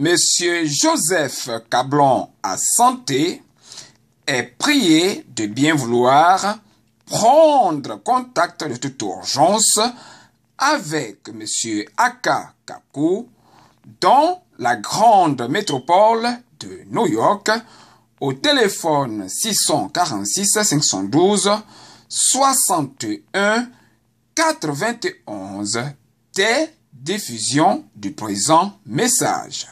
Monsieur Joseph Cablon à santé est prié de bien vouloir prendre contact de toute urgence avec Monsieur Aka Kaku dans la grande métropole de New York au téléphone 646 512 61 91 des diffusions du présent message.